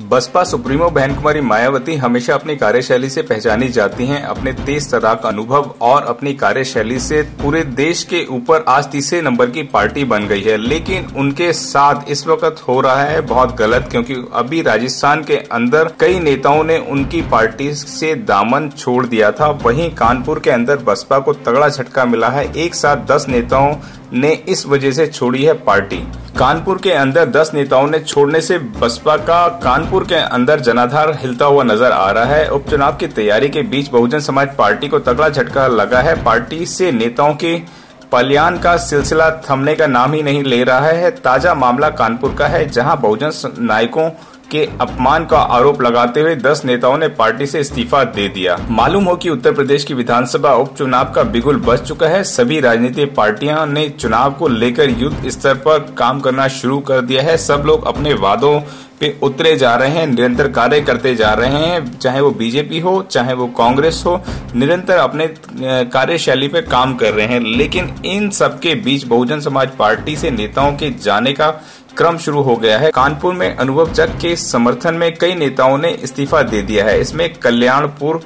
Baspa supremo बहन कुमारी मायावती हमेशा अपनी कार्यशैली से पहचानी जाती हैं, अपने तेज तराक अनुभव और अपनी कार्यशैली से पूरे देश के ऊपर आज तीसरे नंबर की पार्टी बन गई है। लेकिन उनके साथ इस वक्त हो रहा है बहुत गलत, क्योंकि अभी राजस्थान के अंदर कई नेताओं ने उनकी पार्टी से दामन छोड़ दिया था। वहीं कानपुर के अंदर बसपा को तगड़ा झटका मिला है। एक साथ दस नेताओं ने इस वजह से छोड़ी है पार्टी। कानपुर के अंदर 10 नेताओं ने छोड़ने से बसपा का कानपुर के अंदर जनाधार हिलता हुआ नज़र आ रहा है। उपचुनाव की तैयारी के बीच बहुजन समाज पार्टी को तगड़ा झटका लगा है। पार्टी से नेताओं के पलियान का सिलसिला थमने का नाम ही नहीं ले रहा है। ताज़ा मामला कानपुर का है, जहाँ बहुजन नायकों के अपमान का आरोप लगाते हुए 10 नेताओं ने पार्टी से इस्तीफा दे दिया। मालूम हो कि उत्तर प्रदेश की विधानसभा उपचुनाव का बिगुल बच चुका है। सभी राजनीतिक पार्टियाँ ने चुनाव को लेकर युद्ध स्तर पर काम करना शुरू कर दिया है। सब लोग अपने वादों पे उतरे जा रहे हैं, निरंतर कार्य करते जा रहे हैं। चाहे वो बीजेपी हो, चाहे वो कांग्रेस हो, निरंतर अपने कार्यशैली पे काम कर रहे हैं। लेकिन इन सबके बीच बहुजन समाज पार्टी से नेताओं के जाने का क्रम शुरू हो गया है। कानपुर में अनुभव जग के समर्थन में कई नेताओं ने इस्तीफा दे दिया है। इसमें कल्याणपुर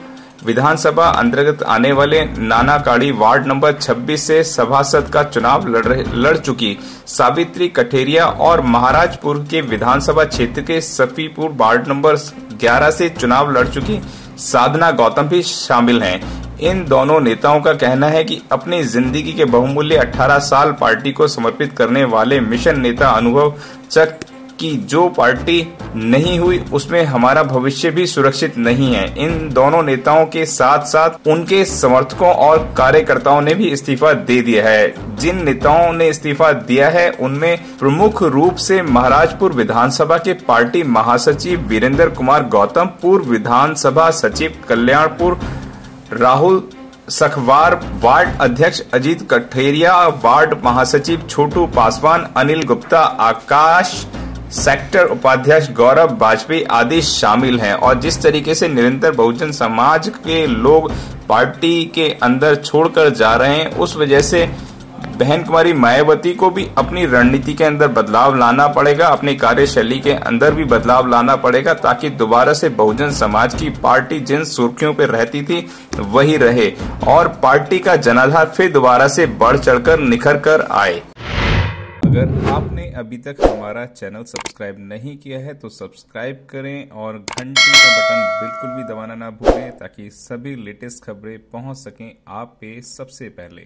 विधानसभा अंतर्गत आने वाले नाना नानाकाड़ी वार्ड नंबर 26 से सभासद का चुनाव लड़ लड़ चुकी सावित्री कठेरिया और महाराजपुर के विधानसभा क्षेत्र के सफीपुर वार्ड नंबर 11 से चुनाव लड़ चुकी साधना गौतम भी शामिल हैं। इन दोनों नेताओं का कहना है कि अपनी ज़िंदगी के बहुमूल्य 18 साल पार्टी को समर्पित करने वाले मिशन नेता अनुभव चक की जो पार्टी नहीं हुई, उसमें हमारा भविष्य भी सुरक्षित नहीं है। इन दोनों नेताओं के साथ साथ उनके समर्थकों और कार्यकर्ताओं ने भी इस्तीफा दे दिया है। जिन नेताओं ने इस्तीफा दिया है, उनमें प्रमुख रूप से महाराजपुर विधानसभा के पार्टी महासचिव वीरेंद्र कुमार गौतम, पूर्व विधानसभा सचिव कल्याणपुर राहुल सखवार, वार्ड अध्यक्ष अजीत कठेरिया, वार्ड महासचिव छोटू पासवान, अनिल गुप्ता, आकाश, सेक्टर उपाध्यक्ष गौरव वाजपेयी आदि शामिल हैं। और जिस तरीके से निरंतर बहुजन समाज के लोग पार्टी के अंदर छोड़कर जा रहे हैं, उस वजह से बहन कुमारी मायावती को भी अपनी रणनीति के अंदर बदलाव लाना पड़ेगा, अपनी कार्यशैली के अंदर भी बदलाव लाना पड़ेगा ताकि दोबारा से बहुजन समाज की पार्टी जिन सुर्खियों पर रहती थी, वही रहे और पार्टी का जनाधार फिर दोबारा से बढ़ चढ़कर निखर कर आए। अगर आपने अभी तक हमारा चैनल सब्सक्राइब नहीं किया है तो सब्सक्राइब करें और घंटी का बटन बिल्कुल भी दबाना ना भूलें ताकि सभी लेटेस्ट खबरें पहुँच सकें आप पे सबसे पहले।